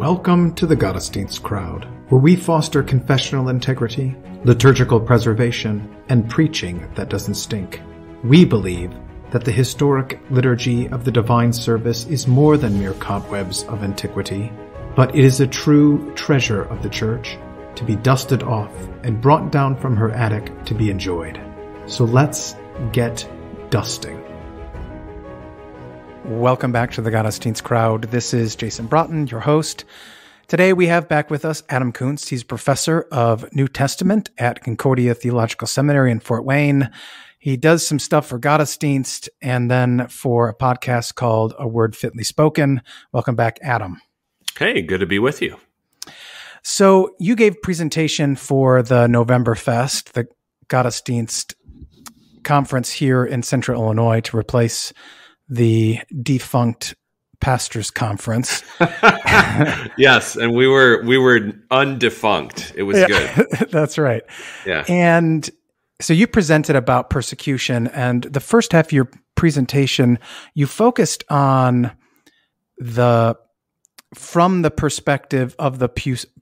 Welcome to the Gottesdienst crowd, where we foster confessional integrity, liturgical preservation, and preaching that doesn't stink. We believe that the historic liturgy of the divine service is more than mere cobwebs of antiquity, but it is a true treasure of the Church to be dusted off and brought down from her attic to be enjoyed. So let's get dusting. Welcome back to the Gottesdienst crowd. This is Jason Braaten, your host. Today we have back with us Adam Koontz. He's professor of New Testament at Concordia Theological Seminary in Fort Wayne. He does some stuff for Gottesdienst and then for a podcast called A Word Fitly Spoken. Welcome back, Adam. Hey, good to be with you. So you gave presentation for the November Fest, the Gottesdienst conference here in Central Illinois to replace the defunct pastors conference. yes, and we were we were undefunct. It was yeah, good. That's right. Yeah. And so you presented about persecution and the first half of your presentation you focused on the from the perspective of the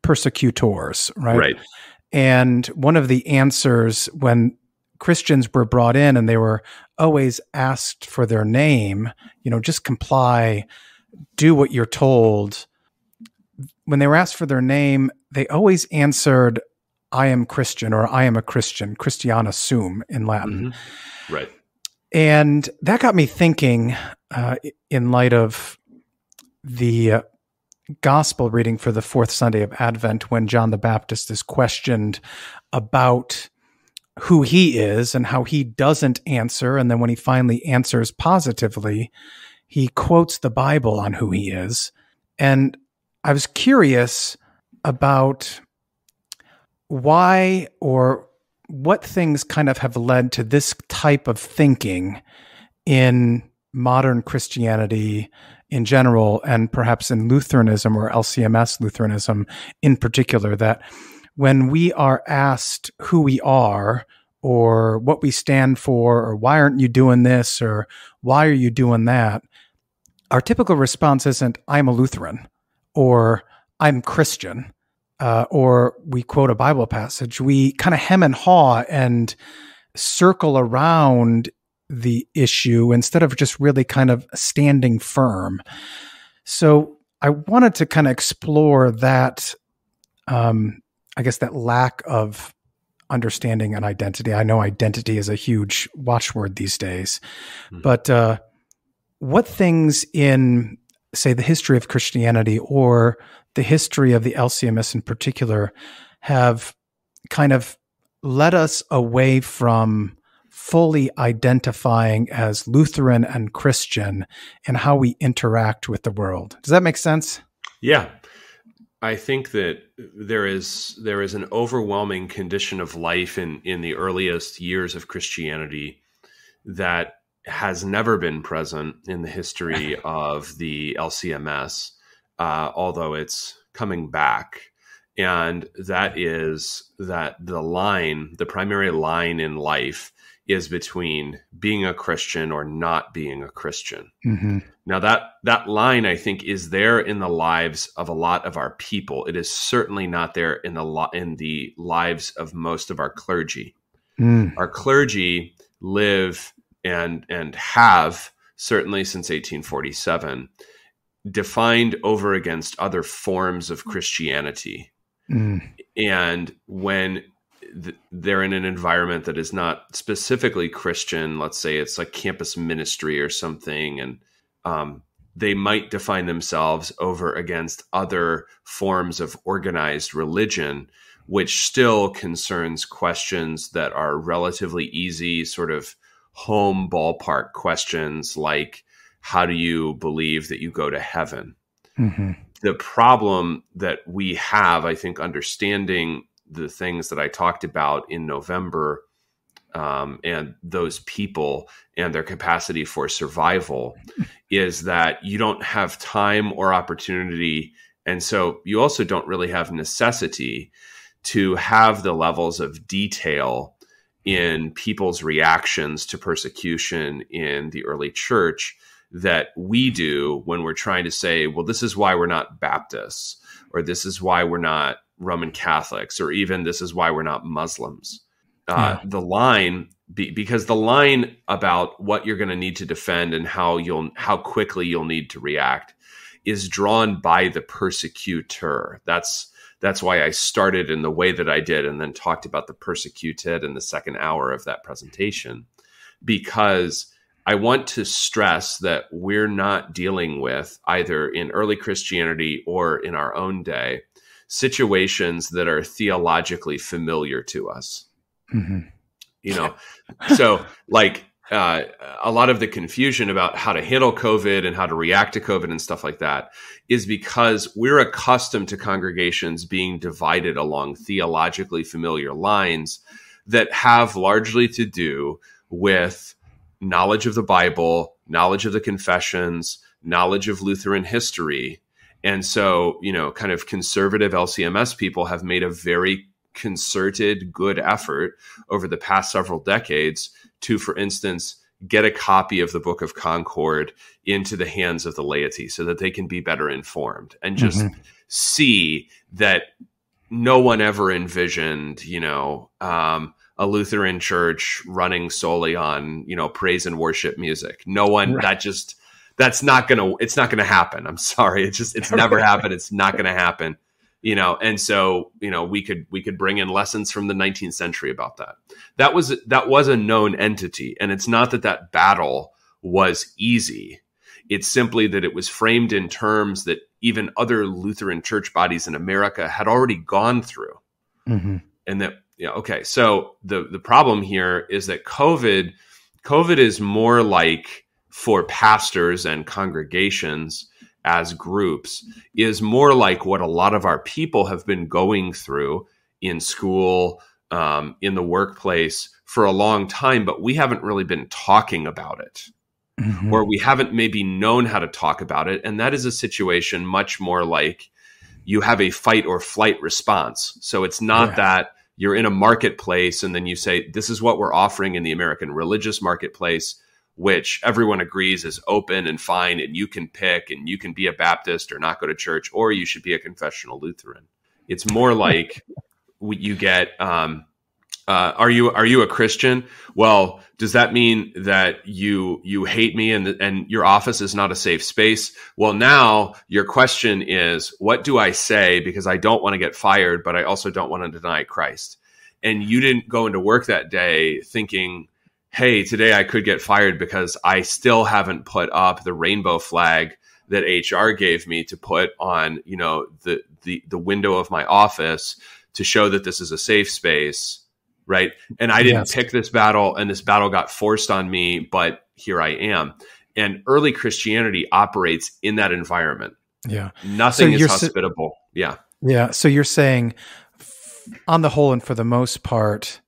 persecutors, right? Right. And one of the answers when Christians were brought in and they were always asked for their name, you know, just comply, do what you're told. When they were asked for their name, they always answered, I am Christian or I am a Christian, Christiana sum in Latin. Mm-hmm. Right. And that got me thinking uh, in light of the uh, gospel reading for the fourth Sunday of Advent when John the Baptist is questioned about who he is and how he doesn't answer. And then when he finally answers positively, he quotes the Bible on who he is. And I was curious about why or what things kind of have led to this type of thinking in modern Christianity in general, and perhaps in Lutheranism or LCMS Lutheranism in particular, that when we are asked who we are or what we stand for or why aren't you doing this or why are you doing that, our typical response isn't I'm a Lutheran or I'm Christian uh, or we quote a Bible passage. We kind of hem and haw and circle around the issue instead of just really kind of standing firm. So I wanted to kind of explore that um, I guess that lack of understanding and identity. I know identity is a huge watchword these days, mm-hmm. but uh, what things in, say, the history of Christianity or the history of the LCMS in particular have kind of led us away from fully identifying as Lutheran and Christian and how we interact with the world. Does that make sense? Yeah, I think that there is there is an overwhelming condition of life in in the earliest years of Christianity that has never been present in the history of the LCMS, uh, although it's coming back. And that is that the line, the primary line in life, is between being a Christian or not being a Christian. Mm-hmm. Now that that line I think is there in the lives of a lot of our people. It is certainly not there in the lo- in the lives of most of our clergy. Mm. Our clergy live and and have certainly since 1847 defined over against other forms of Christianity. Mm. And when they're in an environment that is not specifically Christian. Let's say it's like campus ministry or something, and um, they might define themselves over against other forms of organized religion, which still concerns questions that are relatively easy, sort of home ballpark questions like how do you believe that you go to heaven? Mm-hmm. The problem that we have, I think, understanding the things that I talked about in November um, and those people and their capacity for survival is that you don't have time or opportunity. And so you also don't really have necessity to have the levels of detail in people's reactions to persecution in the early church that we do when we're trying to say, well, this is why we're not Baptists or this is why we're not Roman Catholics, or even this is why we're not Muslims. Uh, yeah. The line, be, because the line about what you're going to need to defend and how you'll how quickly you'll need to react is drawn by the persecutor. That's that's why I started in the way that I did, and then talked about the persecuted in the second hour of that presentation, because I want to stress that we're not dealing with either in early Christianity or in our own day situations that are theologically familiar to us. Mm-hmm. You know, so like uh, a lot of the confusion about how to handle COVID and how to react to COVID and stuff like that is because we're accustomed to congregations being divided along theologically familiar lines that have largely to do with knowledge of the Bible, knowledge of the confessions, knowledge of Lutheran history. And so, you know, kind of conservative LCMS people have made a very concerted, good effort over the past several decades to, for instance, get a copy of the Book of Concord into the hands of the laity so that they can be better informed and just mm-hmm. see that no one ever envisioned, you know, um, a Lutheran church running solely on, you know, praise and worship music. No one right. that just that's not gonna it's not gonna happen. I'm sorry. It's just it's never happened. It's not gonna happen. You know, and so, you know, we could we could bring in lessons from the 19th century about that. That was that was a known entity. And it's not that that battle was easy. It's simply that it was framed in terms that even other Lutheran church bodies in America had already gone through. Mm-hmm. And that yeah, okay. So the the problem here is that COVID COVID is more like for pastors and congregations as groups is more like what a lot of our people have been going through in school, um, in the workplace for a long time, but we haven't really been talking about it. Mm-hmm. Or we haven't maybe known how to talk about it. And that is a situation much more like you have a fight or flight response. So it's not yeah. that you're in a marketplace and then you say this is what we're offering in the American religious marketplace which everyone agrees is open and fine and you can pick and you can be a Baptist or not go to church or you should be a confessional Lutheran. It's more like you get um, uh, are you are you a Christian? Well, does that mean that you you hate me and and your office is not a safe space? Well, now your question is, what do I say because I don't want to get fired, but I also don't want to deny Christ? And you didn't go into work that day thinking, "Hey, today I could get fired because I still haven't put up the rainbow flag that HR gave me to put on, you know, the the the window of my office to show that this is a safe space." right? And I didn't yes. pick this battle, and this battle got forced on me, but here I am. And early Christianity operates in that environment. Yeah. Nothing so is hospitable. yeah. Yeah. So you're saying, on the whole, and for the most part,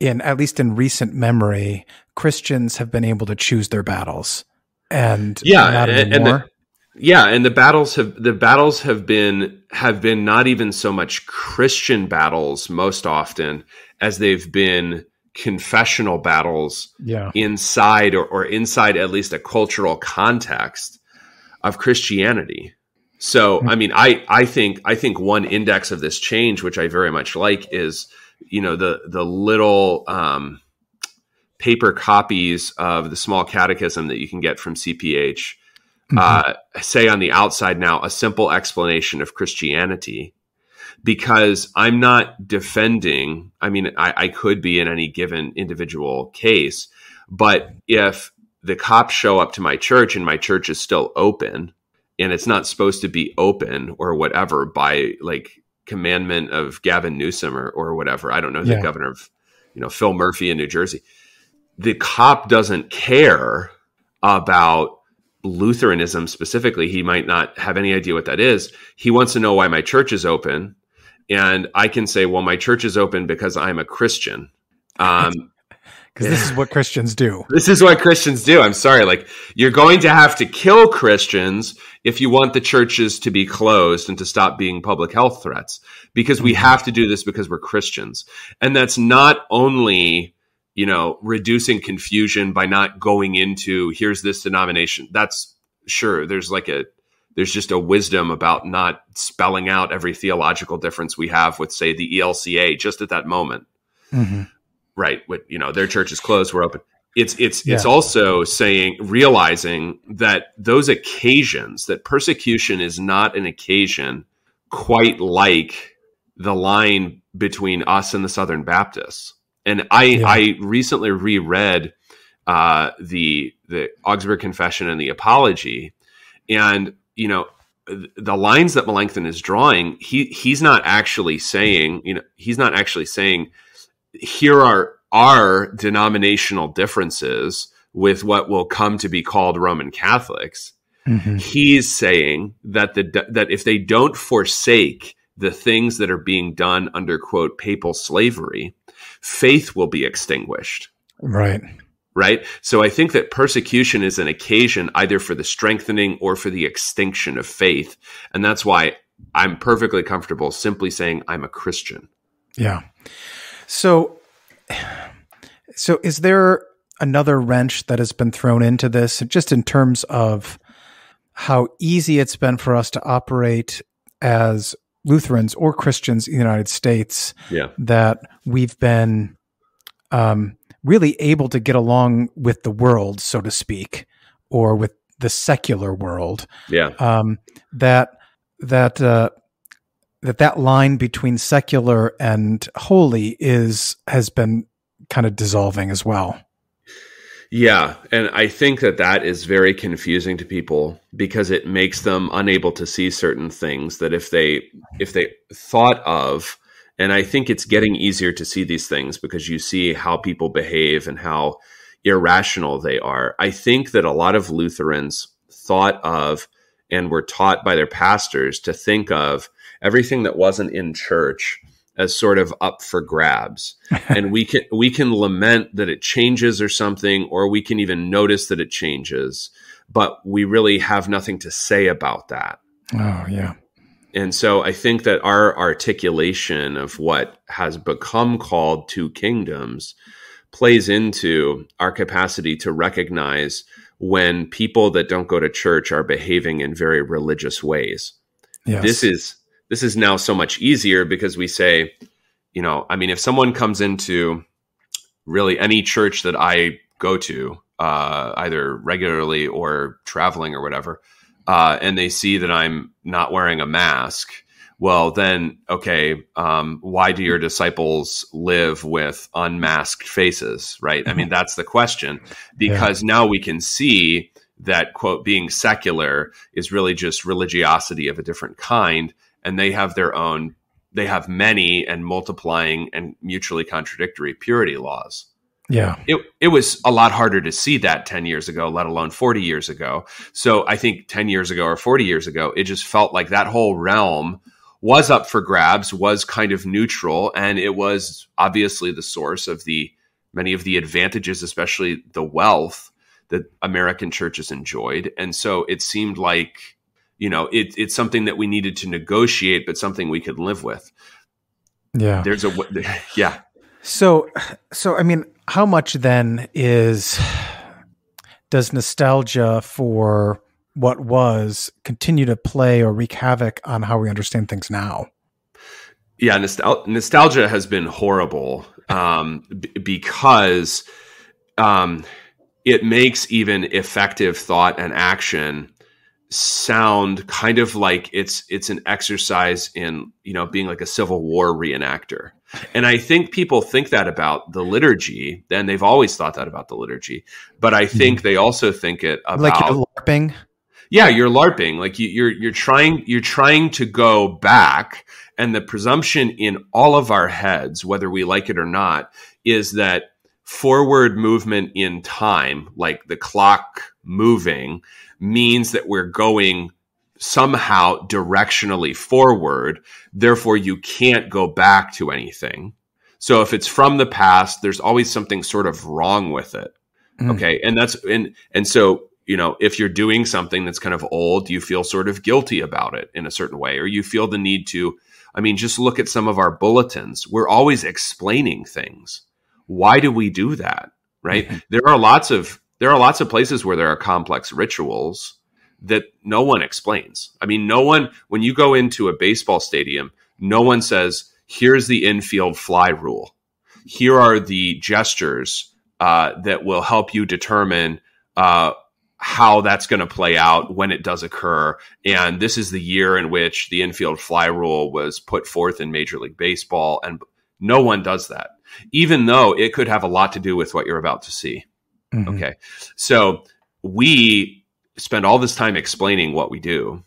in at least in recent memory, Christians have been able to choose their battles, and yeah, and, and the, yeah, and the battles have the battles have been have been not even so much Christian battles most often as they've been confessional battles yeah. inside or, or inside at least a cultural context of Christianity. So, mm-hmm. I mean, I I think I think one index of this change, which I very much like, is you know the the little um, paper copies of the small catechism that you can get from CPH mm-hmm. uh, say on the outside now a simple explanation of Christianity because I'm not defending. I mean, I, I could be in any given individual case, but if the cops show up to my church and my church is still open and it's not supposed to be open or whatever by like commandment of Gavin Newsom or, or whatever. I don't know, the governor of, you know, Phil Murphy in New Jersey. The cop doesn't care about Lutheranism specifically, he might not have any idea what that is. He wants to know why my church is open. And I can say, well, my church is open because I'm a Christian. Um, because this is what Christians do. This is what Christians do. I'm sorry. Like, you're going to have to kill Christians if you want the churches to be closed and to stop being public health threats, because we have to do this because we're Christians. And that's not only you know, reducing confusion by not going into here's this denomination. That's sure there's like a there's just a wisdom about not spelling out every theological difference we have with, say, the ELCA just at that moment. Mm-hmm. Right. With, you know, their church is closed, we're open. It's it's yeah. it's also saying realizing that those occasions that persecution is not an occasion quite like the line between us and the Southern Baptists. And I yeah. I recently reread uh, the the Augsburg Confession and the Apology, and you know the lines that Melanchthon is drawing, he he's not actually saying, you know, he's not actually saying here are our denominational differences with what will come to be called Roman Catholics. Mm-hmm. He's saying that the that if they don't forsake the things that are being done under quote papal slavery, faith will be extinguished. Right right? So I think that persecution is an occasion either for the strengthening or for the extinction of faith. And that's why I'm perfectly comfortable simply saying I'm a Christian. Yeah. So so is there another wrench that has been thrown into this just in terms of how easy it's been for us to operate as Lutherans or Christians in the United States yeah. that we've been um, really able to get along with the world, so to speak, or with the secular world. Yeah. Um, that that uh, that that line between secular and holy is has been kind of dissolving as well. Yeah, and I think that that is very confusing to people because it makes them unable to see certain things that if they if they thought of and I think it's getting easier to see these things because you see how people behave and how irrational they are. I think that a lot of Lutherans thought of and were taught by their pastors to think of everything that wasn't in church as sort of up for grabs and we can we can lament that it changes or something or we can even notice that it changes but we really have nothing to say about that oh yeah and so I think that our articulation of what has become called two kingdoms plays into our capacity to recognize when people that don't go to church are behaving in very religious ways. Yes. This is this is now so much easier because we say, you know, I mean, if someone comes into really any church that I go to, uh, either regularly or traveling or whatever, uh, and they see that I'm not wearing a mask, well, then, okay, um, why do your disciples live with unmasked faces, right? I mean, that's the question because yeah. now we can see that, quote, being secular is really just religiosity of a different kind, and they have their own, they have many and multiplying and mutually contradictory purity laws. Yeah. It it was a lot harder to see that 10 years ago, let alone 40 years ago. So I think 10 years ago or 40 years ago, it just felt like that whole realm was up for grabs, was kind of neutral, and it was obviously the source of the many of the advantages, especially the wealth that American churches enjoyed. And so it seemed like, you know, it, it's something that we needed to negotiate, but something we could live with. Yeah. There's a, yeah. So, so I mean, how much then is does nostalgia for what was continue to play or wreak havoc on how we understand things now? Yeah, nostal- nostalgia has been horrible um, b- because um, it makes even effective thought and action sound kind of like it's it's an exercise in you know being like a civil war reenactor and I think people think that about the liturgy, and they've always thought that about the liturgy. But I think mm-hmm. they also think it about like you're LARPing. Yeah, you're LARPing. Like you, you're you're trying you're trying to go back, and the presumption in all of our heads, whether we like it or not, is that forward movement in time, like the clock moving, means that we're going somehow directionally forward. Therefore, you can't go back to anything. So if it's from the past, there's always something sort of wrong with it. Mm. Okay. And that's, and, and so, you know, if you're doing something that's kind of old, you feel sort of guilty about it in a certain way, or you feel the need to, I mean, just look at some of our bulletins. We're always explaining things. Why do we do that? Right. Mm-hmm. There are lots of, there are lots of places where there are complex rituals that no one explains. I mean, no one, when you go into a baseball stadium, no one says, here's the infield fly rule. Here are the gestures uh, that will help you determine uh, how that's going to play out when it does occur. And this is the year in which the infield fly rule was put forth in Major League Baseball. And no one does that, even though it could have a lot to do with what you're about to see. Mm-hmm. Okay. So we spend all this time explaining what we do.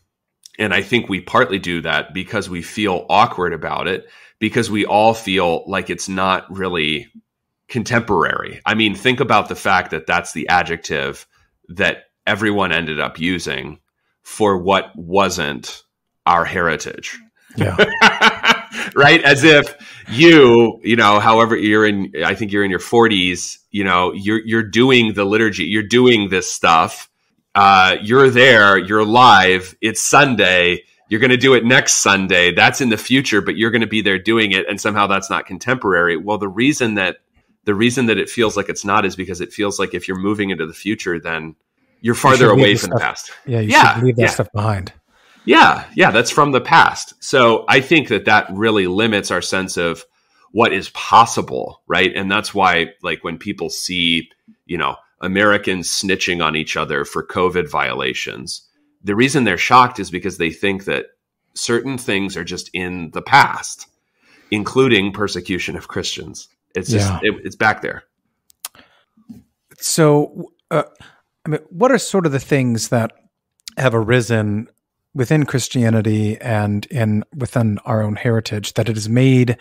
And I think we partly do that because we feel awkward about it, because we all feel like it's not really contemporary. I mean, think about the fact that that's the adjective that everyone ended up using for what wasn't our heritage. Yeah. right? As if you, you know, however you're in I think you're in your 40s, you know, you're you're doing the liturgy, you're doing this stuff. Uh, you're there, you're live, it's Sunday, you're going to do it next Sunday. That's in the future, but you're going to be there doing it and somehow that's not contemporary. Well, the reason that the reason that it feels like it's not is because it feels like if you're moving into the future then you're farther away from stuff, the past. Yeah, you yeah, should leave that yeah. stuff behind. Yeah, yeah, that's from the past. So I think that that really limits our sense of what is possible, right? And that's why, like, when people see, you know, Americans snitching on each other for COVID violations, the reason they're shocked is because they think that certain things are just in the past, including persecution of Christians. It's just, yeah. it, it's back there. So, uh, I mean, what are sort of the things that have arisen within Christianity and in within our own heritage that it has made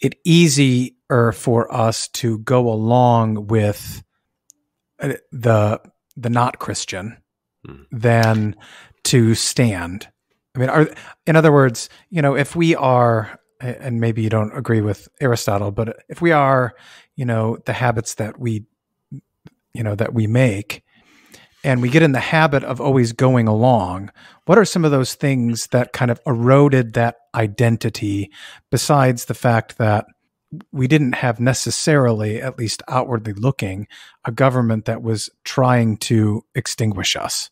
it easier for us to go along with uh, the the not Christian hmm. than to stand. I mean, are in other words, you know, if we are, and maybe you don't agree with Aristotle, but if we are, you know, the habits that we, you know, that we make, and we get in the habit of always going along, what are some of those things that kind of eroded that identity besides the fact that we didn't have necessarily, at least outwardly looking, a government that was trying to extinguish us?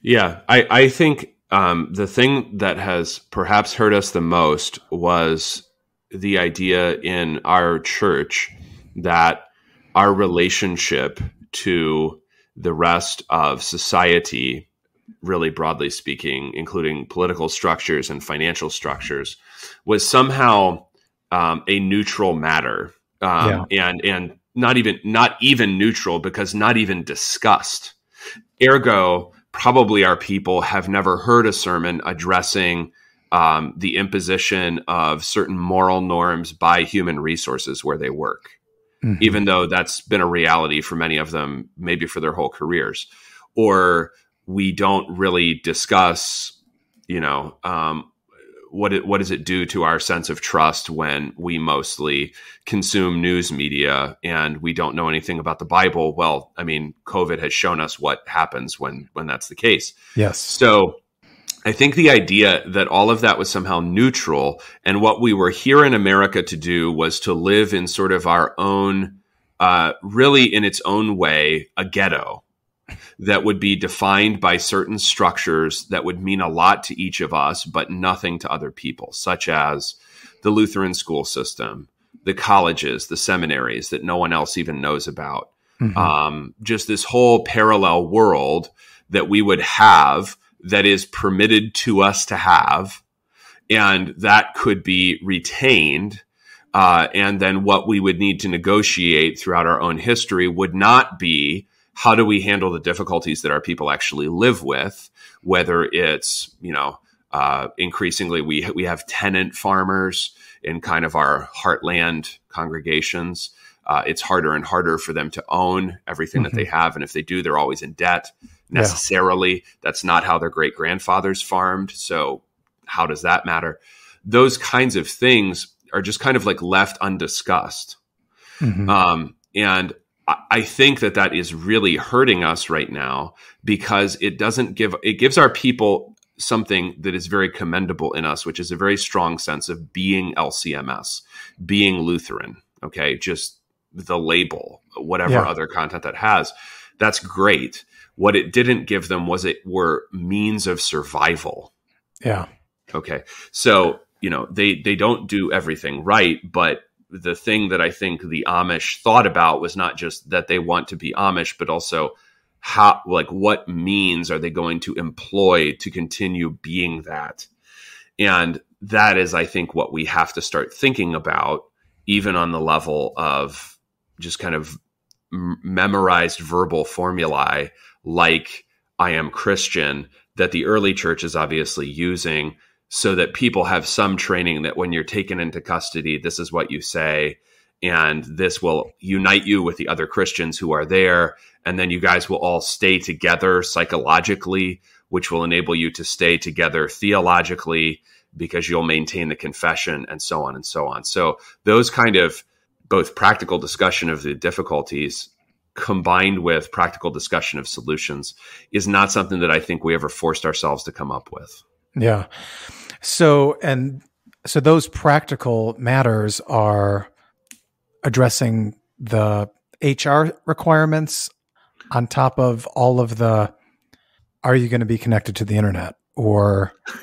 Yeah, I, I think um, the thing that has perhaps hurt us the most was the idea in our church that our relationship to the rest of society, really broadly speaking, including political structures and financial structures, was somehow um, a neutral matter, um, yeah. and and not even not even neutral because not even discussed. Ergo, probably our people have never heard a sermon addressing um, the imposition of certain moral norms by human resources where they work mm-hmm. even though that's been a reality for many of them, maybe for their whole careers. Or we don't really discuss, you know, um, what it, what does it do to our sense of trust when we mostly consume news media and we don't know anything about the Bible? Well, I mean, COVID has shown us what happens when when that's the case. Yes. So I think the idea that all of that was somehow neutral and what we were here in America to do was to live in sort of our own, uh, really in its own way, a ghetto that would be defined by certain structures that would mean a lot to each of us, but nothing to other people, such as the Lutheran school system, the colleges, the seminaries that no one else even knows about. Mm-hmm. Um, just this whole parallel world that we would have that is permitted to us to have, and that could be retained. Uh, and then what we would need to negotiate throughout our own history would not be how do we handle the difficulties that our people actually live with, whether it's, you know, uh, increasingly we, we have tenant farmers in kind of our heartland congregations. Uh, it's harder and harder for them to own everything mm-hmm. that they have. And if they do, they're always in debt necessarily. Yeah. That's not how their great grandfathers farmed. So, how does that matter? Those kinds of things are just kind of like left undiscussed. Mm-hmm. Um, and I think that that is really hurting us right now because it doesn't give, it gives our people something that is very commendable in us, which is a very strong sense of being LCMS, being Lutheran. Okay. Just the label, whatever yeah. other content that has. That's great What it didn't give them was it were means of survival. Yeah. Okay. So, you know, they they don't do everything right, but the thing that I think the Amish thought about was not just that they want to be Amish, but also how like what means are they going to employ to continue being that? And that is I think what we have to start thinking about even on the level of just kind of memorized verbal formulae like I am Christian that the early church is obviously using so that people have some training that when you're taken into custody, this is what you say. And this will unite you with the other Christians who are there. And then you guys will all stay together psychologically, which will enable you to stay together theologically because you'll maintain the confession and so on and so on. So, those kind of both practical discussion of the difficulties combined with practical discussion of solutions is not something that I think we ever forced ourselves to come up with. Yeah. So, and so those practical matters are addressing the HR requirements on top of all of the are you going to be connected to the internet or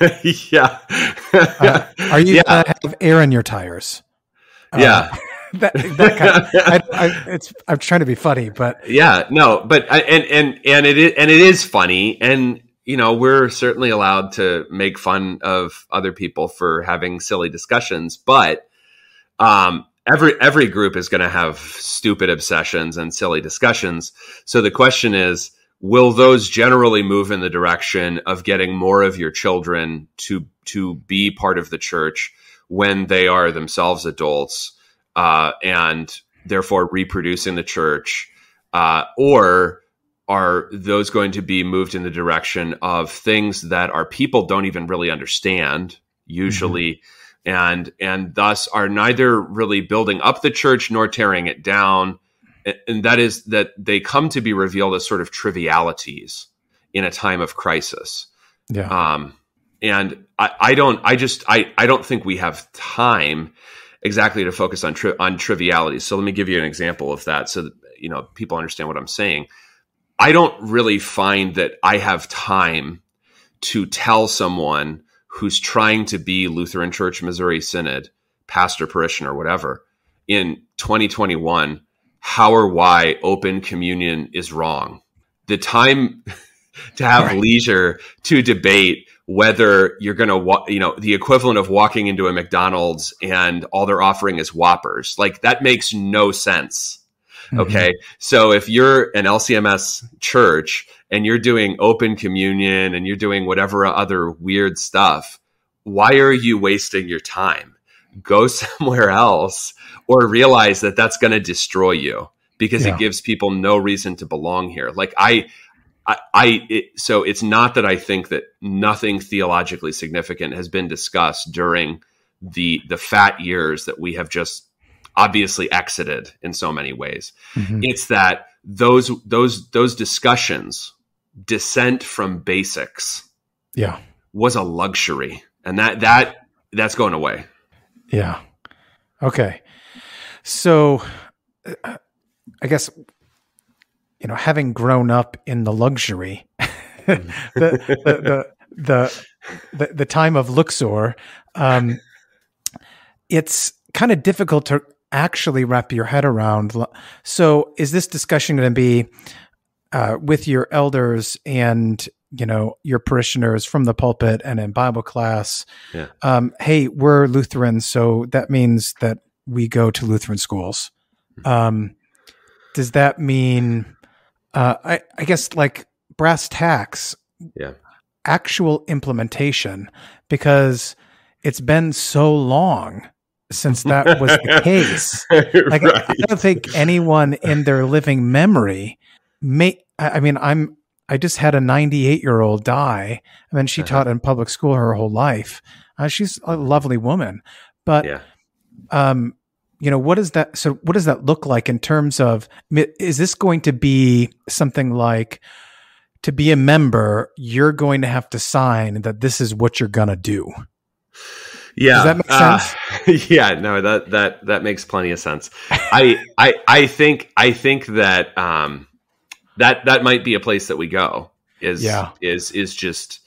yeah uh, are you yeah. going to have air in your tires yeah uh, that, that kind of, I, I, it's I'm trying to be funny, but yeah, no, but and and and it is and it is funny, and you know we're certainly allowed to make fun of other people for having silly discussions, but um, every every group is going to have stupid obsessions and silly discussions. So the question is, will those generally move in the direction of getting more of your children to to be part of the church when they are themselves adults? Uh, and therefore reproducing the church, uh, or are those going to be moved in the direction of things that our people don't even really understand usually mm-hmm. and and thus are neither really building up the church nor tearing it down and that is that they come to be revealed as sort of trivialities in a time of crisis yeah um and I, I don't i just i i don't think we have time exactly to focus on tri- on trivialities. So let me give you an example of that, so that, you know people understand what I'm saying. I don't really find that I have time to tell someone who's trying to be Lutheran Church Missouri Synod pastor, parishioner, whatever, in 2021, how or why open communion is wrong. The time to have right. leisure to debate whether you're going to, you know, the equivalent of walking into a McDonald's and all they're offering is Whoppers. Like that makes no sense. Mm-hmm. Okay. Mm-hmm. So if you're an LCMS church and you're doing open communion and you're doing whatever other weird stuff, why are you wasting your time? Go somewhere else or realize that that's going to destroy you because yeah. it gives people no reason to belong here. Like I, I, I it, so it's not that I think that nothing theologically significant has been discussed during the the fat years that we have just obviously exited in so many ways. Mm-hmm. It's that those those those discussions descent from basics yeah. was a luxury. And that that that's going away. Yeah. Okay. So uh, i guess you know, having grown up in the luxury, the, the, the, the, the, time of Luxor, um, it's kind of difficult to actually wrap your head around. So, is this discussion going to be uh, with your elders and you know your parishioners from the pulpit and in Bible class? Yeah. Um, hey, we're Lutherans, so that means that we go to Lutheran schools. Hmm. Um, does that mean uh, I, I guess like brass tacks, yeah, actual implementation, because it's been so long since that was the case. Like, right. I don't think anyone in their living memory may. I mean, I'm. I just had a 98 year old die, and then she uh-huh. taught in public school her whole life. Uh, she's a lovely woman, but yeah. um, you know what does that so what does that look like in terms of is this going to be something like to be a member you're going to have to sign that this is what you're going to do yeah does that make uh, sense uh, yeah no that that that makes plenty of sense i i i think i think that um that that might be a place that we go. Is Yeah. is is just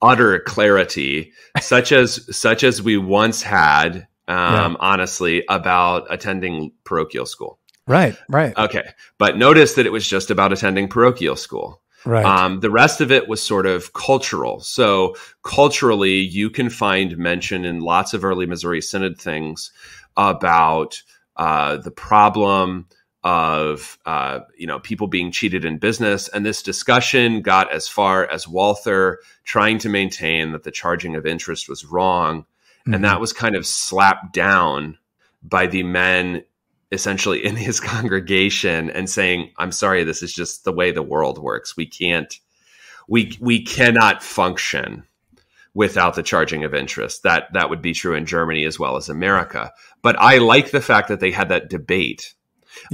utter clarity, such as such as we once had. Um, honestly, about attending parochial school. Right, right, Okay, but notice that it was just about attending parochial school. right. Um, the rest of it was sort of cultural. So culturally, you can find mention in lots of early Missouri Synod things about uh, the problem of uh, you know people being cheated in business, and this discussion got as far as Walther trying to maintain that the charging of interest was wrong, Mhm. and that was kind of slapped down by the men essentially in his congregation and saying i'm sorry this is just the way the world works. We can't we we cannot function without the charging of interest. That that would be true in germany as well as america. But i like the fact that they had that debate.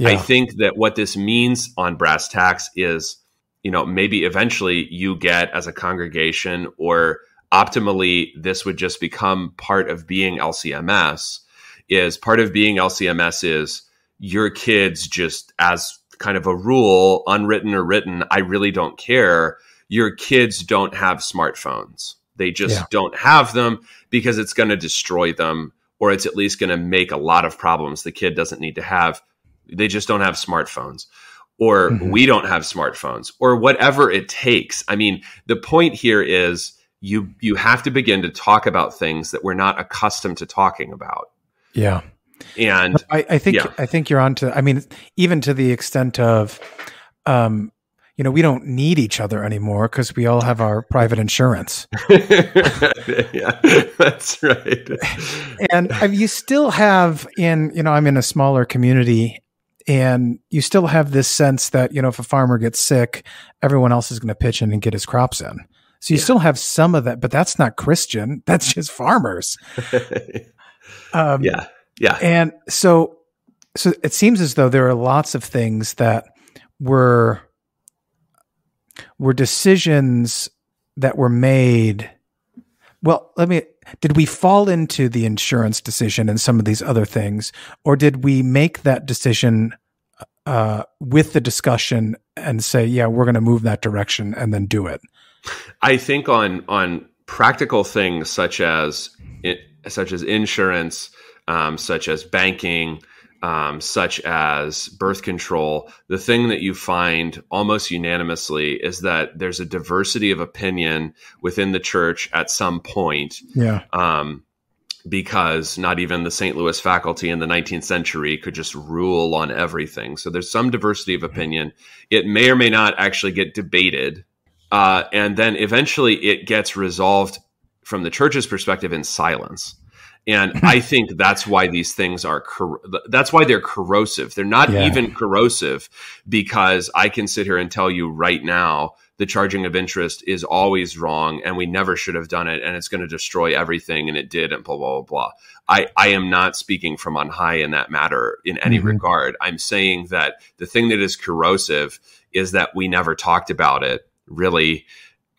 I think that what this means on brass tacks is, you know, maybe eventually you get as a congregation, or optimally, this would just become part of being LCMS. Is part of being LCMS is your kids just as kind of a rule, unwritten or written, I really don't care. Your kids don't have smartphones. They just Yeah. don't have them because it's going to destroy them or it's at least going to make a lot of problems the kid doesn't need to have they just don't have smartphones or Mhm. we don't have smartphones or whatever it takes i mean the point here is you you have to begin to talk about things that we're not accustomed to talking about yeah. and I, I think Yeah. I think you're on to. I mean, even to the extent of, um, you know, we don't need each other anymore because we all have our private insurance, yeah that's right and I mean, you still have in. You know, I'm in a smaller community, and you still have this sense that you know, if a farmer gets sick, everyone else is going to pitch in and get his crops in. So you Yeah. still have some of that, but that's not Christian. That's just farmers. Um, yeah yeah And so, so it seems as though there are lots of things that were were decisions that were made. Well, let me. Did we fall into the insurance decision and some of these other things, or did we make that decision uh, with the discussion and say, "Yeah, we're going to move that direction," and then do it? I think on on practical things such as such as insurance, um, such as banking, um, such as birth control, the thing that you find almost unanimously is that there's a diversity of opinion within the church at some point. Yeah, Um, because not even the St. Louis faculty in the 19th century could just rule on everything. So there's some diversity of opinion. It may or may not actually get debated. Uh, and then eventually it gets resolved from the church's perspective in silence. And I think that's why these things are, cor- that's why they're corrosive. They're not Yeah. even corrosive because I can sit here and tell you right now the charging of interest is always wrong and we never should have done it and it's going to destroy everything and it did and blah, blah, blah, blah. I, I am not speaking from on high in that matter in any Mhm. regard. I'm saying that the thing that is corrosive is that we never talked about it really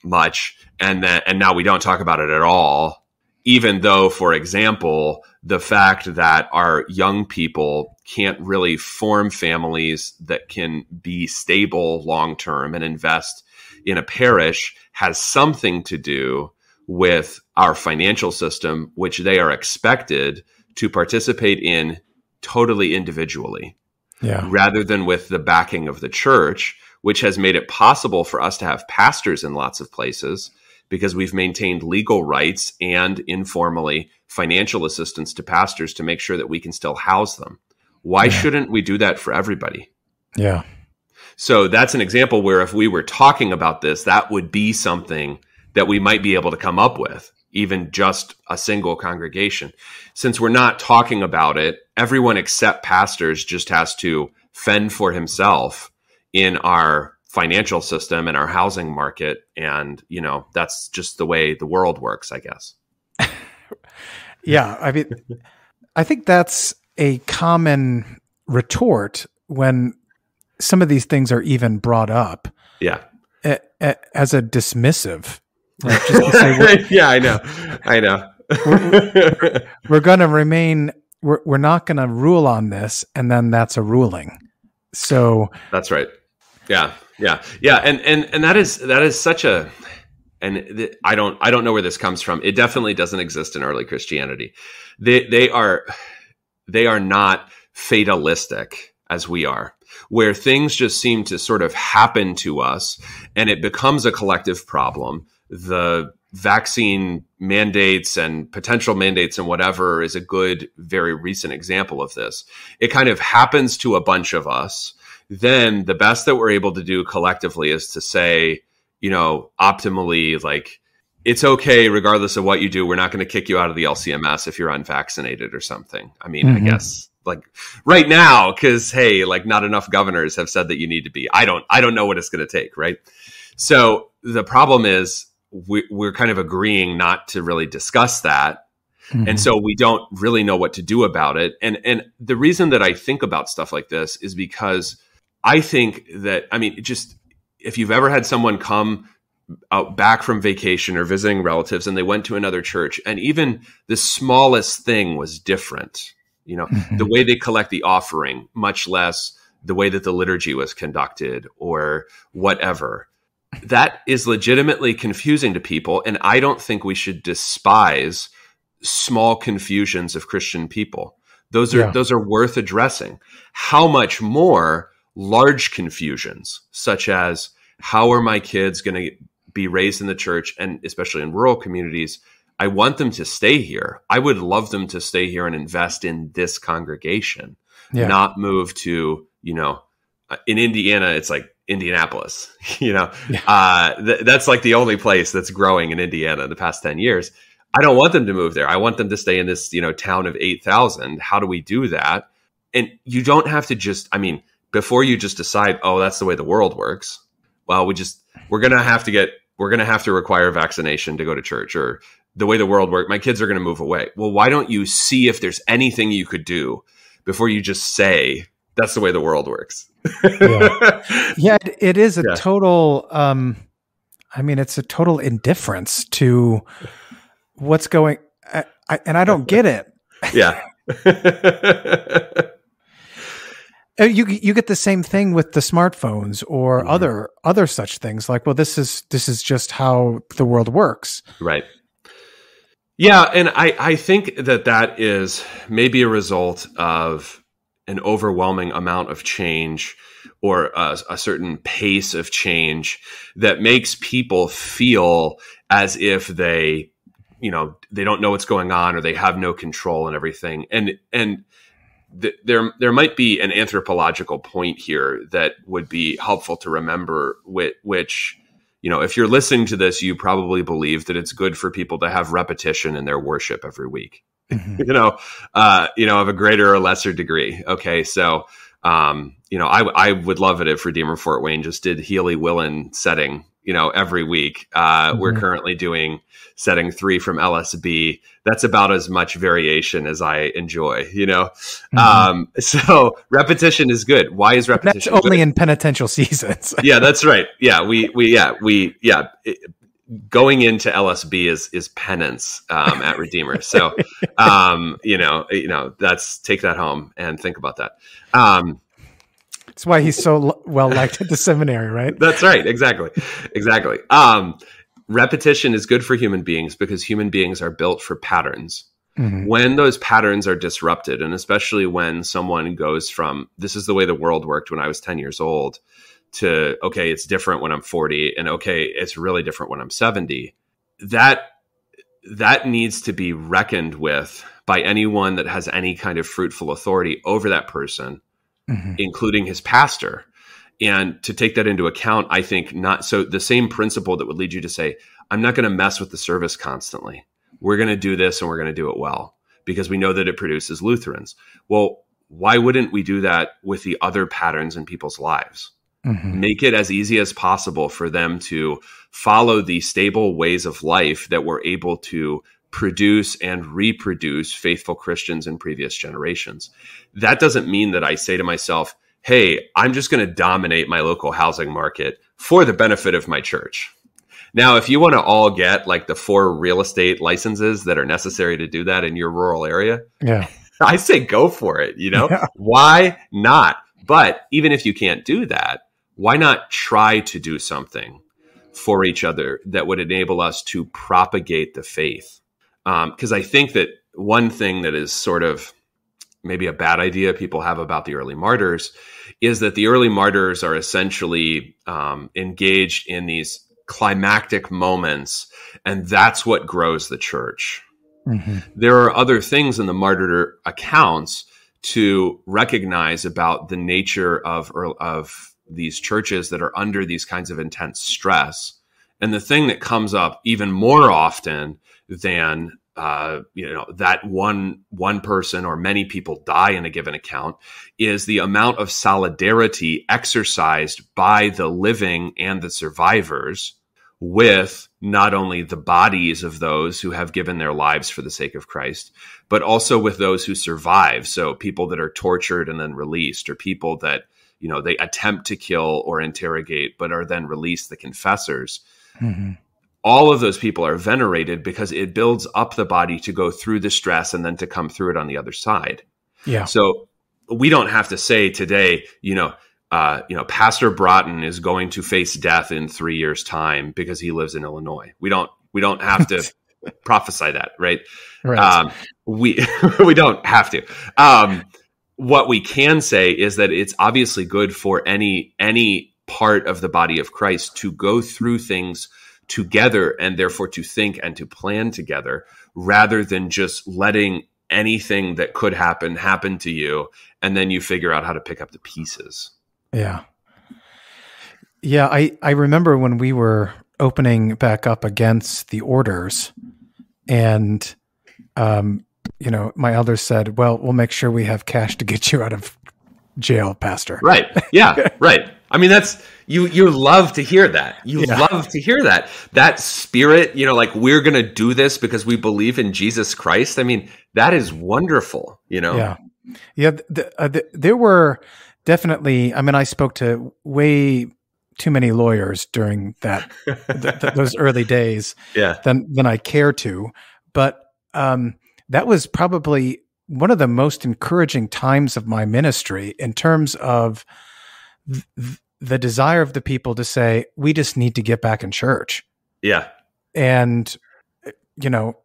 much. And that and now we don't talk about it at all even though for example the fact that our young people can't really form families that can be stable long term and invest in a parish has something to do with our financial system which they are expected to participate in totally individually yeah, rather than with the backing of the church, which has made it possible for us to have pastors in lots of places because we've maintained legal rights and informally financial assistance to pastors to make sure that we can still house them. Why Yeah. shouldn't we do that for everybody? yeah, So that's an example where if we were talking about this, that would be something that we might be able to come up with, even just a single congregation. Since we're not talking about it, everyone except pastors just has to fend for himself in our financial system and our housing market. And, you know, that's just the way the world works, I guess. yeah. I mean, I think that's a common retort when some of these things are even brought up Yeah. a, a, as a dismissive. To say yeah, I know. I know. we're going to remain. We're we're not going to rule on this, and then that's a ruling. So That's right. Yeah. Yeah, yeah, and and and that is that is such a and I don't I don't know where this comes from. It definitely doesn't exist in early Christianity. They they are they are not fatalistic as we are, where things just seem to sort of happen to us and it becomes a collective problem. The vaccine mandates and potential mandates and whatever is a good, very recent example of this. It kind of happens to a bunch of us. Then the best that we're able to do collectively is to say, you know, optimally, like, it's okay regardless of what you do. We're not going to kick you out of the LCMS if you're unvaccinated or something. I mean, mm-hmm. I guess like right now, because hey, like not enough governors have said that you need to be. I don't, I don't know what it's going to take, right? So the problem is we, are kind of agreeing not to really discuss that. Mm-hmm. And so we don't really know what to do about it. And and the reason that I think about stuff like this is because I think that I mean just if you've ever had someone come out back from vacation or visiting relatives and they went to another church and even the smallest thing was different you know mm-hmm. the way they collect the offering much less the way that the liturgy was conducted or whatever that is legitimately confusing to people and i don't think we should despise small confusions of christian people those are yeah. those are worth addressing how much more large confusions such as how are my kids going to be raised in the church and especially in rural communities i want them to stay here i would love them to stay here and invest in this congregation yeah. not move to you know in indiana it's like Indianapolis. you know, yeah. uh, th- that's like the only place that's growing in Indiana in the past 10 years. I don't want them to move there. I want them to stay in this, you know, town of 8,000. How do we do that? And you don't have to just, I mean, before you just decide, oh, that's the way the world works. Well, we just, we're going to have to get, we're going to have to require vaccination to go to church or the way the world works. My kids are going to move away. Well, why don't you see if there's anything you could do before you just say, that's the way the world works? yeah. yeah, it is a yeah. total. Um, I mean, it's a total indifference to what's going. I, I, and I don't get it. Yeah. Uh, you you get the same thing with the smartphones or mm-hmm. other other such things like well this is this is just how the world works. Right. Yeah and i i think that that is maybe a result of an overwhelming amount of change or a, a, certain pace of change that makes people feel as if they you know they don't know what's going on or they have no control and everything. And and th- there there might be an anthropological point here that would be helpful to remember which, which you know if you're listening to this you probably believe that it's good for people to have repetition in their worship every week mm-hmm. you know, uh, you know, of a greater or lesser degree. Okay, so um, you know, I I would love it if Redeemer Fort Wayne just did Healey Willan setting, you know, every week. Uh, mm-hmm. We're currently doing setting three from LSB. That's about as much variation as I enjoy, you know. Mm-hmm. Um, so repetition is good. Why is repetition? Only good? in penitential seasons. yeah, that's right. Yeah, we we yeah we yeah. It, going into LSB is is penance um, at Redeemer. So, um, you know, you know, that's take that home and think about that. Um, that's why he's so well liked at the seminary, right? That's right. Exactly. Exactly. Um, repetition is good for human beings because human beings are built for patterns. Mm-hmm. When those patterns are disrupted, and especially when someone goes from this is the way the world worked when I was 10 years old to okay it's different when i'm 40 and okay it's really different when i'm 70 that that needs to be reckoned with by anyone that has any kind of fruitful authority over that person mm-hmm. including his pastor and to take that into account i think not so the same principle that would lead you to say i'm not going to mess with the service constantly we're going to do this and we're going to do it well because we know that it produces lutherans well why wouldn't we do that with the other patterns in people's lives Mm-hmm. Make it as easy as possible for them to follow the stable ways of life that we're able to produce and reproduce faithful Christians in previous generations. That doesn't mean that I say to myself, hey, I'm just going to dominate my local housing market for the benefit of my church. Now, if you want to all get like the four real estate licenses that are necessary to do that in your rural area, yeah. I say go for it, you know? Yeah. Why not? But even if you can't do that, why not try to do something for each other that would enable us to propagate the faith? Because um, I think that one thing that is sort of maybe a bad idea people have about the early martyrs is that the early martyrs are essentially um, engaged in these climactic moments, and that's what grows the church. Mm-hmm. There are other things in the martyr accounts to recognize about the nature of of these churches that are under these kinds of intense stress. And the thing that comes up even more often than uh, you know that one one person or many people die in a given account is the amount of solidarity exercised by the living and the survivors with not only the bodies of those who have given their lives for the sake of Christ, but also with those who survive. So people that are tortured and then released, or people that you know they attempt to kill or interrogate but are then released, the confessors. Mm-hmm all of those people are venerated because it builds up the body to go through the stress and then to come through it on the other side. Yeah. So we don't have to say today, you know, uh, you know, Pastor Broughton is going to face death in three years' time because he lives in Illinois. We don't we don't have to prophesy that, right? Right. Um, we we don't have to. Um, what we can say is that it's obviously good for any any part of the body of Christ to go through things together and therefore to think and to plan together rather than just letting anything that could happen happen to you and then you figure out how to pick up the pieces. Yeah. Yeah, I I remember when we were opening back up against the orders and um you know, my elders said, "Well, we'll make sure we have cash to get you out of jail, pastor." Right. Yeah, right. I mean, that's you. You love to hear that. You yeah. love to hear that. That spirit, you know, like we're going to do this because we believe in Jesus Christ. I mean, that is wonderful. You know. Yeah. Yeah. The, uh, the, there were definitely. I mean, I spoke to way too many lawyers during that th- those early days. Yeah. Than than I care to, but um, that was probably one of the most encouraging times of my ministry in terms of th- the desire of the people to say, we just need to get back in church. Yeah. And, you know,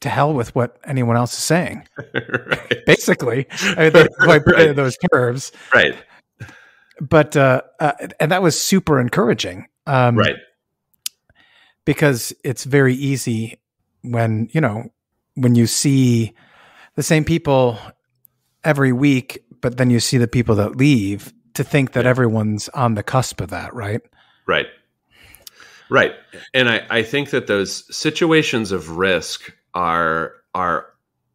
to hell with what anyone else is saying. right. Basically, I mean, right. those terms. Right. But, uh, uh, and that was super encouraging. Um, right. Because it's very easy when, you know, when you see the same people every week, but then you see the people that leave to think that everyone's on the cusp of that, right? Right. Right. And I, I think that those situations of risk are are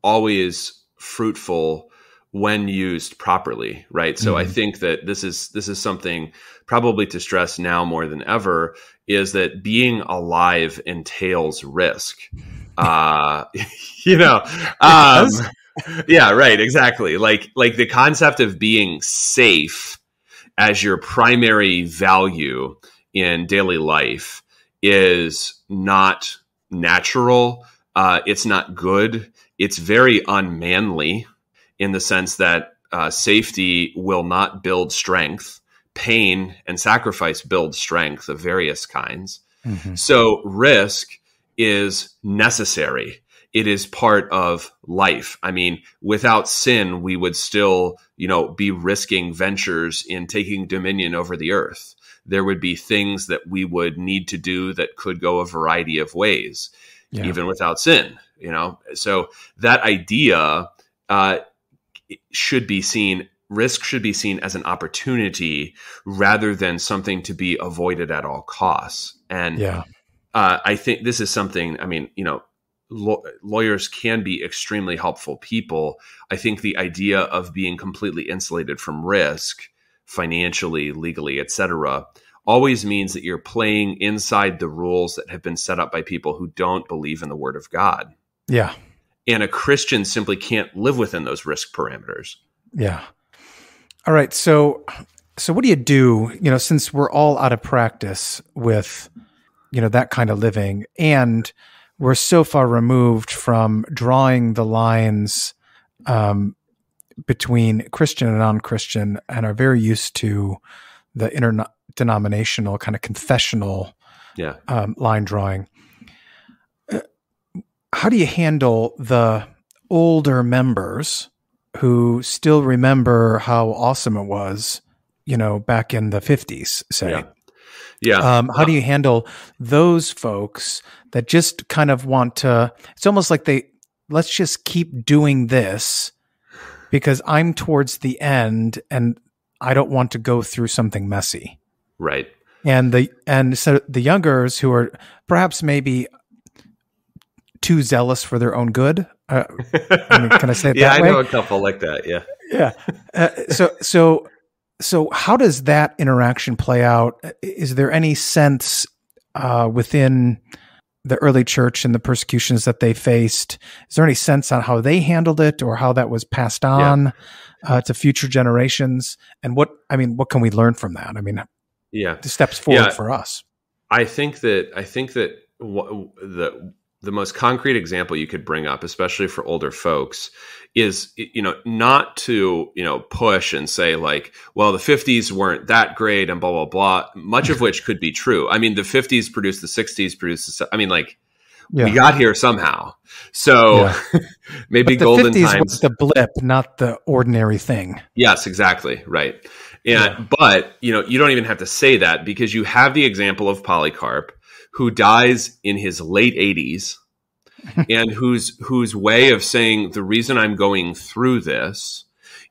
always fruitful when used properly, right? So mm-hmm. I think that this is this is something probably to stress now more than ever is that being alive entails risk. Uh you know, um, yeah, right, exactly. Like like the concept of being safe as your primary value in daily life is not natural. Uh, it's not good. It's very unmanly in the sense that uh, safety will not build strength. Pain and sacrifice build strength of various kinds. Mm-hmm. So risk is necessary it is part of life. I mean, without sin, we would still, you know, be risking ventures in taking dominion over the earth. There would be things that we would need to do that could go a variety of ways, yeah. even without sin, you know? So that idea uh, should be seen, risk should be seen as an opportunity rather than something to be avoided at all costs. And yeah. Uh, I think this is something, I mean, you know, lawyers can be extremely helpful people. I think the idea of being completely insulated from risk, financially, legally, etc., always means that you're playing inside the rules that have been set up by people who don't believe in the Word of God. Yeah. And a Christian simply can't live within those risk parameters. Yeah. All right. So, so what do you do? You know, since we're all out of practice with, you know, that kind of living, and we're so far removed from drawing the lines um, between Christian and non-Christian, and are very used to the inter- denominational kind of confessional Yeah. um, line drawing. Uh, How do you handle the older members who still remember how awesome it was, you know, back in the 50s, say? Yeah. Yeah. Um, how do you handle those folks that just kind of want to? It's almost like they let's just keep doing this because I'm towards the end and I don't want to go through something messy. right. And the and so the youngers who are perhaps maybe too zealous for their own good. Uh, I mean, can I say it yeah, that I way? know a couple like that. Yeah. yeah. Uh, so so so how does that interaction play out? Is there any sense uh, within the early church and the persecutions that they faced? Is there any sense on how they handled it or how that was passed on uh, to future generations? And what I mean, what can we learn from that? I mean, Yeah. the steps forward Yeah. for us. I think that I think that wh- the the most concrete example you could bring up, especially for older folks, is you know not to you know push and say like, well, the '50s weren't that great and blah blah blah. Much of which could be true. I mean, the '50s produced the '60s, produced the. I mean, like Yeah. we got here somehow. So maybe But the golden 50s times. was the blip, not the ordinary thing. Yes, exactly. Right. And but you know, you don't even have to say that because you have the example of Polycarp who dies in his late 80s and whose whose way of saying the reason I'm going through this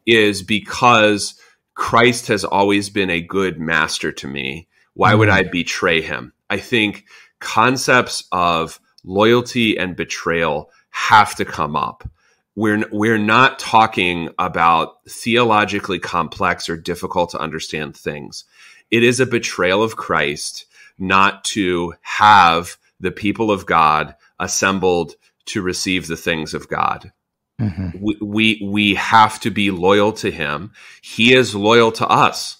is because Christ has always been a good master to me. Why would. I mm. betray him? I think concepts of loyalty and betrayal have to come up we're we're not talking about theologically complex or difficult to understand things. It is a betrayal of Christ not to have the people of God assembled to receive the things of God. Mhm. We we, we have to be loyal to him. He is loyal to us.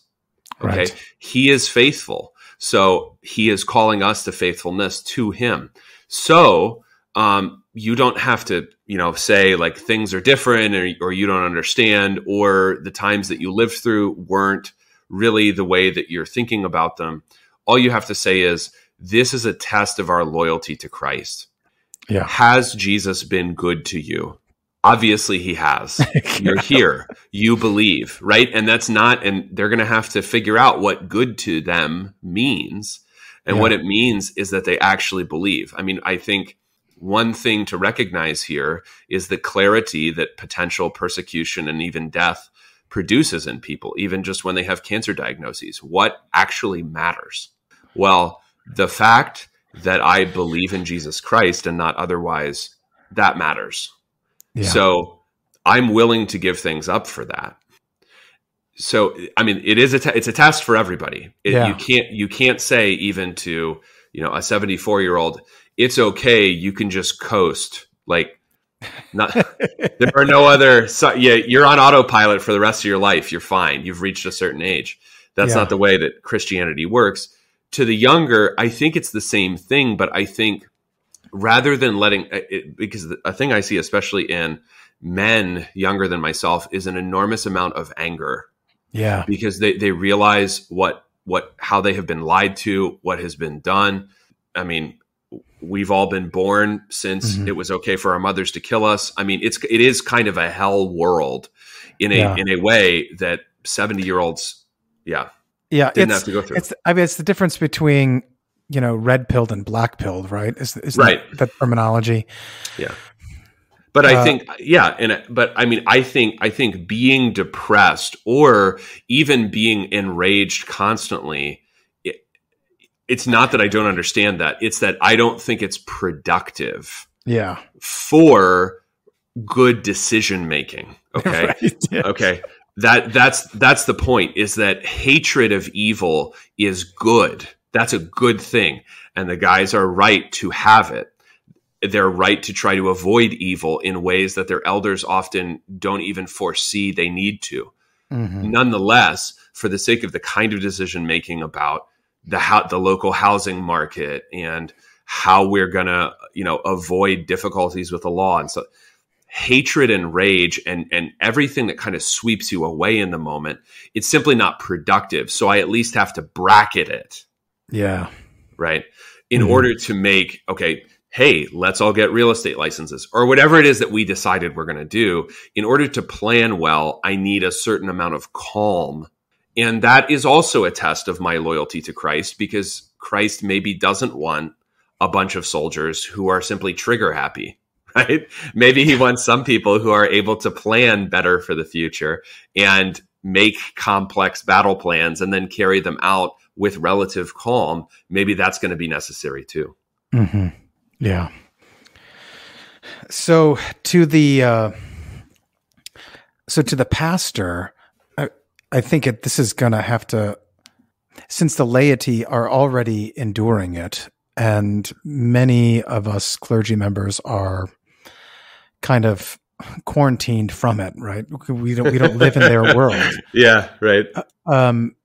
Okay? Right. He is faithful. So he is calling us to faithfulness to him. So um, you don't have to, you know, say like things are different or, or you don't understand or the times that you lived through weren't really the way that you're thinking about them. All you have to say is, this is a test of our loyalty to Christ. Yeah. Has Jesus been good to you? Obviously, he has. You're here. You believe, right? And that's not, and they're going to have to figure out what good to them means. And Yeah. what it means is that they actually believe. I mean, I think one thing to recognize here is the clarity that potential persecution and even death produces in people, even just when they have cancer diagnoses. What actually matters? Well, the fact that I believe in Jesus Christ and not otherwise, that matters. Yeah. So I'm willing to give things up for that. So I mean, it is a te- it's a test for everybody. It, Yeah. You can't you can't say even to you know a 74 year old, it's okay. You can just coast. Like, not there are no other. So, yeah, you're on autopilot for the rest of your life. You're fine. You've reached a certain age. That's Yeah. not the way that Christianity works. To the younger, I think it's the same thing, but I think rather than letting uh, it, because a thing I see, especially in men younger than myself, is an enormous amount of anger yeah. because they, they realize what what how they have been lied to, what has been done. I mean, we've all been born since Mhm. it was okay for our mothers to kill us. I mean, it's it is kind of a hell world in a Yeah. in a way that seventy year olds, yeah, Yeah. didn't it's, have to go through. It's I mean it's the difference between you know red pilled and black pilled, right? Is is Right. that, that terminology? Yeah, but I Uh, think, yeah, and but I mean, I think I think being depressed or even being enraged constantly, it, it's not that I don't understand that. It's that I don't think it's productive Yeah. for good decision making. Okay, Right. Yeah. okay, that that's that's the point. Is that hatred of evil is good. That's a good thing, and the guys are right to have it they're right to try to avoid evil in ways that their elders often don't even foresee they need to. Mhm. Nonetheless, for the sake of the kind of decision making about the how, the local housing market and how we're going to, you know, avoid difficulties with the law and so hatred and rage and and everything that kind of sweeps you away in the moment it's simply not productive. So i at least have to bracket it. Yeah. Right? In mm-hmm. order to make okay hey let's all get real estate licenses or whatever it is that we decided we're going to do. In order to plan well i need a certain amount of calm. And that is also a test of my loyalty to christ because christ maybe doesn't want a bunch of soldiers who are simply trigger happy right? Maybe he wants some people who are able to plan better for the future and make complex battle plans and then carry them out with relative calm. Maybe that's going to be necessary too. Mm-hmm. Yeah. So to the uh, so to the pastor, I, I think it, this is going to have to, since the laity are already enduring it, and many of us clergy members are kind of quarantined from it, right? We don't we don't live in their world. Yeah, right. Uh, um,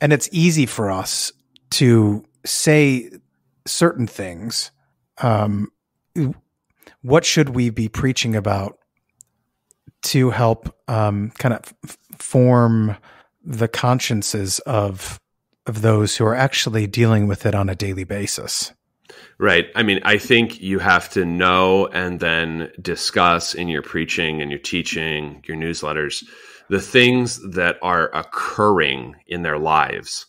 and it's easy for us to say certain things. Um, what should we be preaching about to help um, kind of form the consciences of of those who are actually dealing with it on a daily basis? Right. I mean, I think you have to know and then discuss in your preaching and your teaching, your newsletters, the things that are occurring in their lives.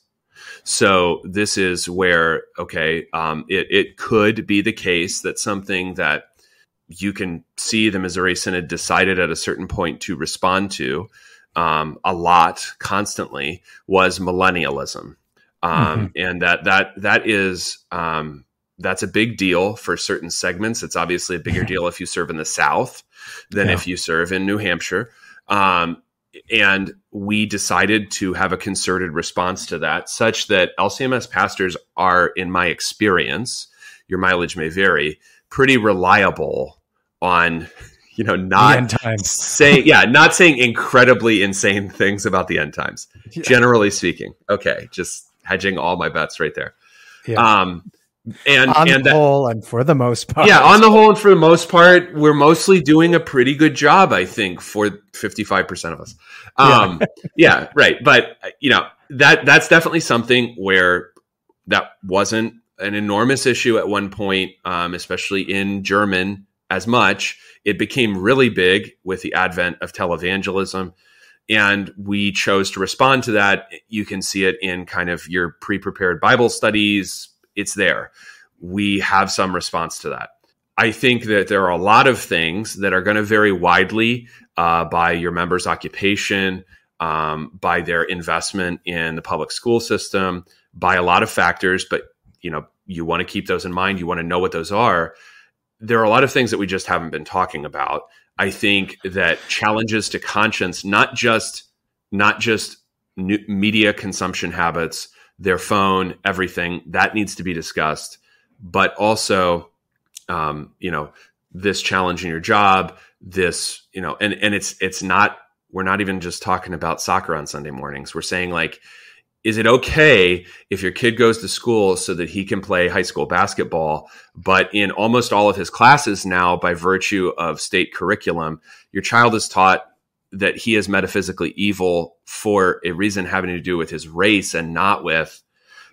So this is where, okay, um, it, it could be the case that something that you can see the Missouri Synod decided at a certain point to respond to um, a lot constantly was millennialism. Um, mm-hmm. And that that that is um, that's a big deal for certain segments. It's obviously a bigger deal if you serve in the South than yeah. if you serve in New Hampshire. Um, and we decided to have a concerted response to that, such that LCMS pastors are, in my experience, your mileage may vary, pretty reliable on you know not saying yeah not saying incredibly insane things about the end times yeah. generally speaking okay just hedging all my bets right there yeah. um and on and the that, whole and for the most part. Yeah on the whole and for the most part we're mostly doing a pretty good job i think for 55% of us. Um yeah, yeah right. But you know that that's definitely something where that wasn't an enormous issue at one point um, especially in german as much. It became really big with the advent of televangelism and we chose to respond to that. You can see it in kind of your pre-prepared bible studies it's there. We have some response to that. I think that there are a lot of things that are going to vary widely uh, by your members' occupation, um, by their investment in the public school system, by a lot of factors. But you know, you want to keep those in mind. You want to know what those are. There are a lot of things that we just haven't been talking about. I think that challenges to conscience, not just not just media consumption habits, their phone, everything that needs to be discussed. But also, um, you know, this challenge in your job, this, you know, and and it's it's not. We're not even just talking about soccer on Sunday mornings. We're saying like, is it okay if your kid goes to school so that he can play high school basketball, but in almost all of his classes now, by virtue of state curriculum, your child is taught that he is metaphysically evil for a reason having to do with his race and not with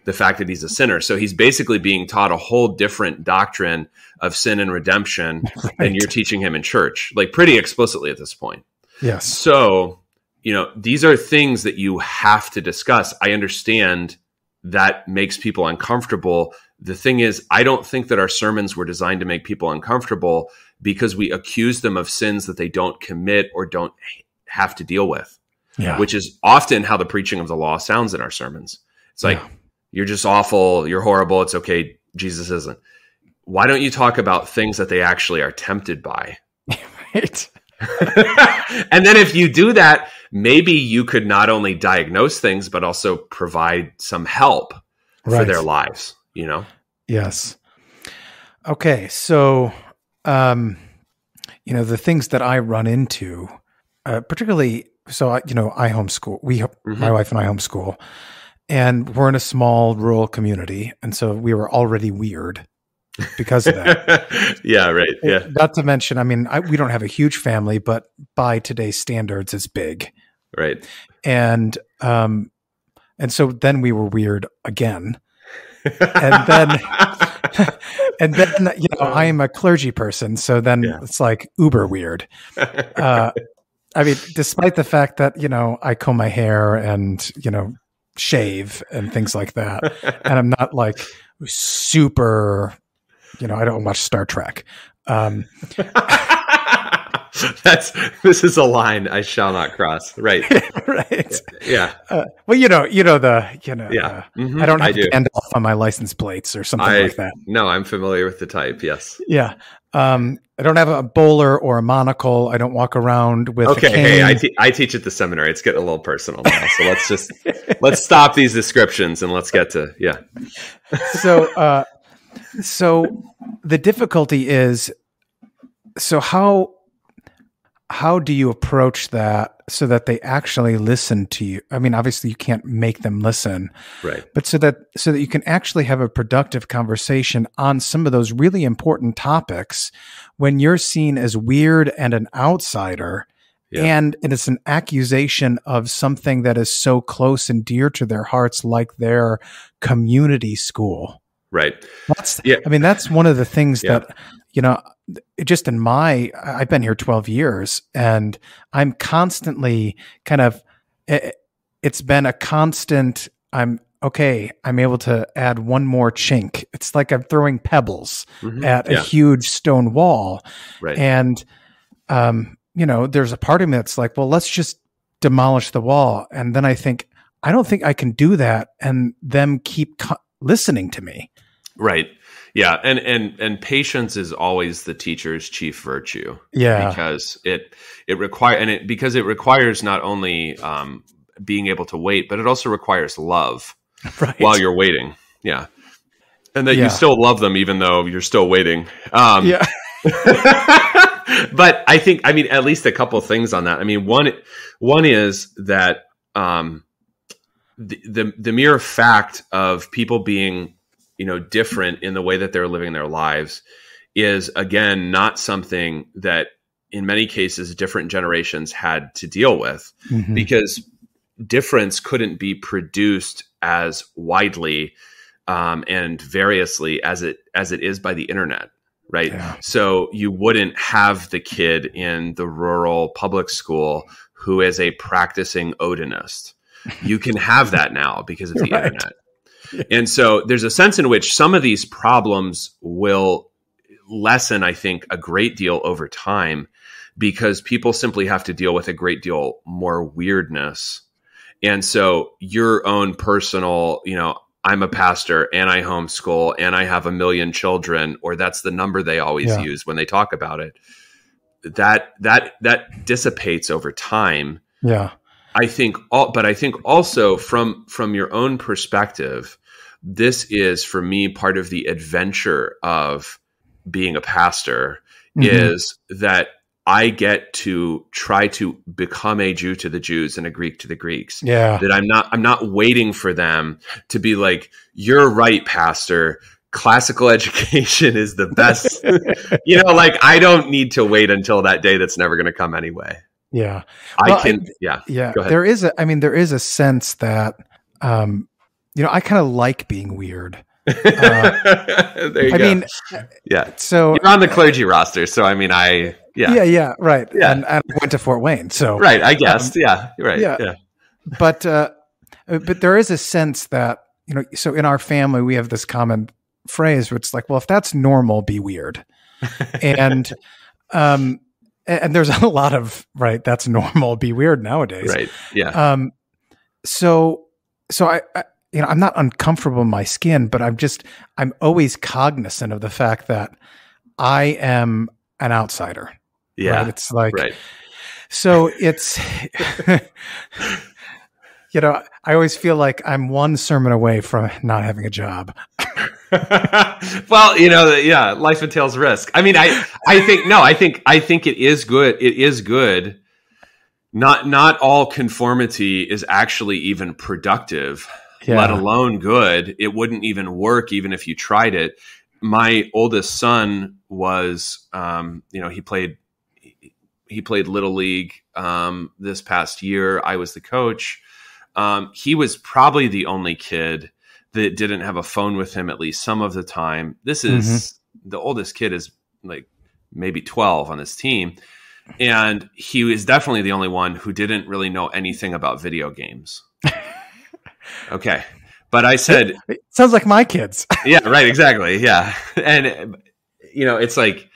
the fact that he's a sinner. So he's basically being taught a whole different doctrine of sin and redemption right. than you're teaching him in church, like pretty explicitly at this point. Yes. So, you know, these are things that you have to discuss. I understand that makes people uncomfortable. The thing is, I don't think that our sermons were designed to make people uncomfortable because we accuse them of sins that they don't commit or don't have to deal with. Yeah. Which is often how the preaching of the law sounds in our sermons. It's like, yeah. you're just awful, you're horrible, it's okay, Jesus isn't. Why don't you talk about things that they actually are tempted by? right. and then if you do that, maybe you could not only diagnose things, but also provide some help right. for their lives, you know? Yes. Okay. So, um, you know, the things that I run into uh, particularly so I, you know I homeschool. We mm-hmm. my wife and I homeschool, and we're in a small rural community, and so we were already weird. because of that. yeah, right. Yeah. Not to mention, I mean, I, we don't have a huge family, but by today's standards, it's big. Right. And um, and so then we were weird again, and then and then you know I am a clergy person, so then yeah. it's like uber weird. Uh, I mean, despite the fact that you know I comb my hair and you know shave and things like that, and I'm not like super, you know, I don't watch Star Trek. Um, That's this is a line I shall not cross. Right. right. Yeah. Uh, well, you know, you know the, you know, yeah. Uh, mm-hmm. I don't have I do. Gandalf on my license plates or something I, like that. No, I'm familiar with the type. Yes. Yeah. Um, I don't have a bowler or a monocle. I don't walk around with. Okay, hey, I, te- I teach at the seminary. It's getting a little personal now, so let's just let's stop these descriptions and let's get to yeah. so, uh, so the difficulty is, so how how do you approach that so that they actually listen to you. I mean obviously you can't make them listen right. but so that so that you can actually have a productive conversation on some of those really important topics when you're seen as weird and an outsider yeah. and, it's an accusation of something that is so close and dear to their hearts like their community school. Right. That's yeah. I mean that's one of the things yeah. that you know just in my I've been here 12 years and I'm constantly kind of it, it's been a constant I'm okay, I'm able to add one more chink. It's like I'm throwing pebbles mm-hmm. at yeah. a huge stone wall. Right. And um you know, there's a part of me that's like, well, let's just demolish the wall. And then I think I don't think I can do that and them keep listening to me. Right. Yeah, and and and patience is always the teacher's chief virtue. Yeah, because it it require and it because it requires not only um, being able to wait, but it also requires love right. while you're waiting. Yeah, and that yeah. you still love them even though you're still waiting. Um, yeah. but I think I mean at least a couple things on that. I mean one one is that um, the, the the mere fact of people being you know different in the way that they're living their lives is again not something that in many cases different generations had to deal with mm-hmm. because difference couldn't be produced as widely um, and variously as it as it is by the internet right yeah. so you wouldn't have the kid in the rural public school who is a practicing odinist you can have that now because of the right. internet and so there's a sense in which some of these problems will lessen, I think, a great deal over time because people simply have to deal with a great deal more weirdness. And so your own personal, you know, I'm a pastor and I homeschool and I have a million children, or that's the number they always yeah. use when they talk about it. That that that dissipates over time. Yeah. I think all, but I think also from from your own perspective, this is for me part of the adventure of being a pastor mm-hmm. is that I get to try to become a Jew to the Jews and a Greek to the Greeks. Yeah. That I'm not I'm not waiting for them to be like, you're right, pastor. Classical education is the best. you know, like I don't need to wait until that day that's never going to come anyway. Yeah. I well, can, I, yeah. Yeah. There is a, I mean, there is a sense that, um, you know, I kind of like being weird. Uh, there you I go. mean, yeah. So you're on the clergy roster. So, I mean, I, yeah. Yeah. Yeah. Right. Yeah. And, and I went to Fort Wayne. So, right. I guess. Um, yeah. Right. Yeah. yeah. But, uh, but there is a sense that, you know, so in our family, we have this common phrase which is like, well, if that's normal, be weird. and, um, and there's a lot of right that's normal be weird nowadays right yeah um so so I, I, you know i'm not uncomfortable in my skin but i'm just i'm always cognizant of the fact that i am an outsider yeah right? it's like right. so it's you know i always feel like i'm one sermon away from not having a job well, you know, yeah, life entails risk. I mean, I, I think no, I think, I think it is good. It is good. Not, not all conformity is actually even productive, yeah. let alone good. It wouldn't even work even if you tried it. my oldest son was, um, you know, he played he played little league um, this past year. I was the coach. Um, he was probably the only kid that didn't have a phone with him at least some of the time. This is mm-hmm. the oldest kid is like maybe 12 on this team. And he was definitely the only one who didn't really know anything about video games. okay. But I said, it sounds like my kids. yeah, right. Exactly. Yeah. And, you know, it's like,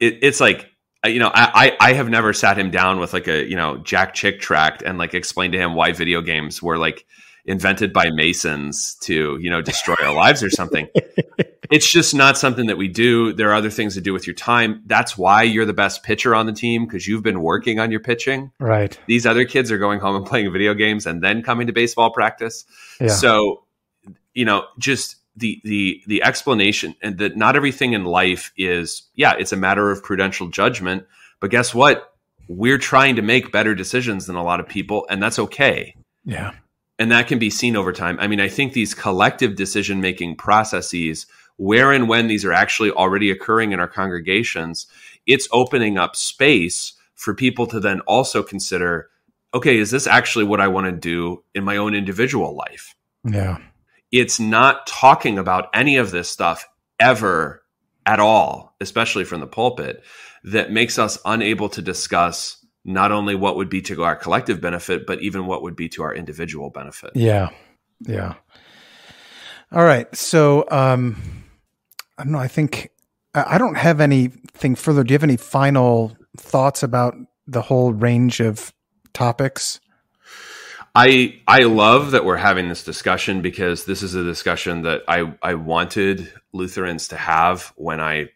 it, it's like, uh, you know, I, I have never sat him down with like a, you know, Jack Chick tract and like explained to him why video games were like, invented by Masons to, you know, destroy our lives or something. It's just not something that we do. There are other things to do with your time. That's why you're the best pitcher on the team because you've been working on your pitching. Right. These other kids are going home and playing video games and then coming to baseball practice. Yeah. So, you know, just the the the explanation and that not everything in life is yeah, it's a matter of prudential judgment, but guess what? We're trying to make better decisions than a lot of people and that's okay. Yeah and that can be seen over time. I mean, I think these collective decision making processes, where and when these are actually already occurring in our congregations, it's opening up space for people to then also consider okay, is this actually what I want to do in my own individual life? Yeah. It's not talking about any of this stuff ever at all, especially from the pulpit, that makes us unable to discuss not only what would be to our collective benefit, but even what would be to our individual benefit. Yeah. Yeah. All right. So, um, I don't know. I think I don't have anything further. Do you have any final thoughts about the whole range of topics? I I love that we're having this discussion because this is a discussion that I I wanted Lutherans to have when I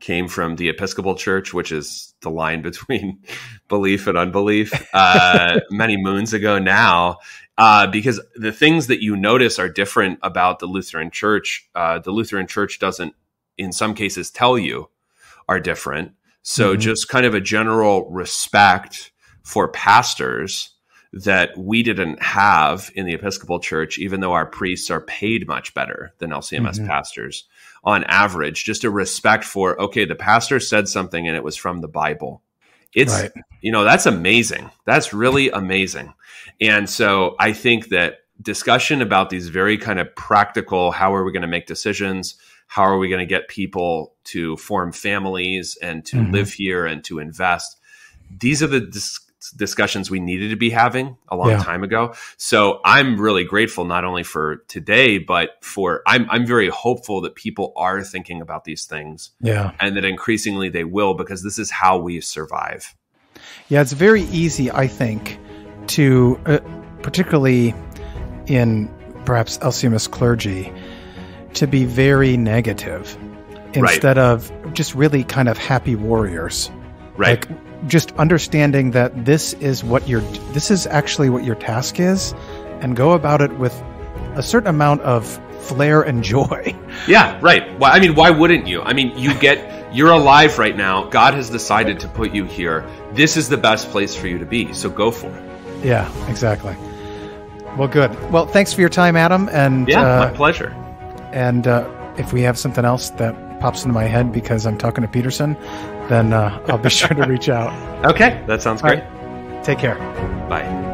came from the Episcopal Church, which is the line between belief and unbelief, uh, many moons ago now. Uh, because the things that you notice are different about the Lutheran Church. Uh, the Lutheran Church doesn't, in some cases, tell you are different. So mm-hmm. just kind of a general respect for pastors that we didn't have in the Episcopal Church, even though our priests are paid much better than LCMS mm-hmm. pastors on average, just a respect for, okay, the pastor said something and it was from the Bible. It's, right. you know, that's amazing. That's really amazing. And so I think that discussion about these very kind of practical, how are we going to make decisions? How are we going to get people to form families and to mm-hmm. live here and to invest? These are the dis- discussions we needed to be having a long yeah. time ago. So I'm really grateful not only for today, but for I'm I'm very hopeful that people are thinking about these things. Yeah. And that increasingly they will because this is how we survive. Yeah, it's very easy, I think, to uh, particularly in perhaps LCMS clergy to be very negative instead right. of just really kind of happy warriors. Right. Like, just understanding that this is what your this is actually what your task is and go about it with a certain amount of flair and joy. Yeah, right. Well, I mean, why wouldn't you? I mean, you get you're alive right now. God has decided to put you here. This is the best place for you to be. So go for it. Yeah, exactly. Well, good. Well, thanks for your time, Adam. And yeah, uh, my pleasure. And uh, if we have something else that pops into my head because I'm talking to Peterson, then uh, I'll be sure to reach out. Okay, that sounds great. Right. Take care. Bye.